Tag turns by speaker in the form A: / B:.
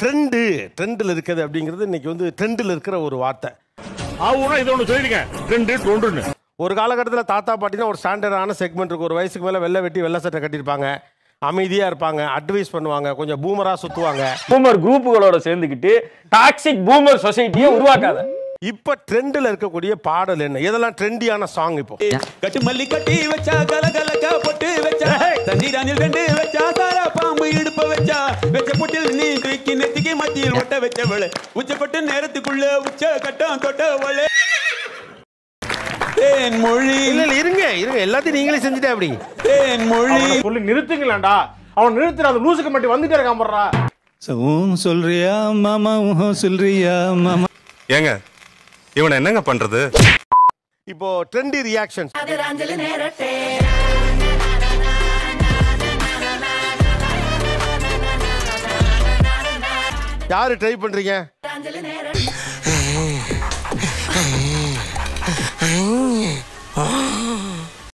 A: Trend ட்ரெண்டில் இருக்குது அப்படிங்கிறது இன்னைக்கு வந்து ட்ரெண்டில் இருக்கிற ஒரு வார்த்தை.
B: ஆவுனா இதை ஒன்று சொல்லிடுங்க. ரெண்டு தொண்டுன்னு
A: ஒரு காலகட்டத்தில் தாத்தா பாட்டினா ஒரு ஸ்டாண்டர்டான செக்மெண்ட் இருக்கும் ஒரு வயசுக்கு மேலே வெள்ளை வெட்டி வெள்ளை சட்டை கட்டியிருப்பாங்க. அமைதியாக இருப்பாங்க அட்வைஸ் பண்ணுவாங்க கொஞ்சம் பூமராக சுற்றுவாங்க
C: பூமர் குரூப்புகளோட சேர்ந்துக்கிட்டு டாக்ஸிக் பூமர் சொசைட்டியை உருவாக்காத.
A: இப்போ ட்ரெண்டில் இருக்கக்கூடிய பாடல் என்ன? இதெல்லாம் ட்ரெண்டியான சாங் இப்போ?
D: கட்டு மல்லி கட்டி வச்சா கல கலக்கா பொட்டு வச்சா தண்ணீர் அணில் ரெண்டு வச்சா வச்சா வச்ச பொட்டில் நீ தூக்கி நெத்திக்கு மத்தியில் ஒட்ட வச்சவள. உச்சப்பட்டு நேரத்துக்குள்ள உச்ச கட்டம் தொட்டவளே. தேன் மொழி.
A: இல்லை இல்லை இருங்க இருங்க. எல்லாத்தையும் நீங்களே செஞ்சுட்டே அப்படி.
D: தேன் மொழி.
B: சொல்லி நிறுத்துங்களேன்டா. அவன் நிறுத்துற அந்த லூசுக்கு மட்டும் வந்துட்டே இருக்கான் போடுறா
D: சொல்றியா மாமா சொல்றியா மாமா.
E: ஏங்க இவனை என்னங்க பண்றது?
A: இப்போ ட்ரெண்டி ரியாக்ஷன்ஸ் யாரு ட்ரை பண்றீங்க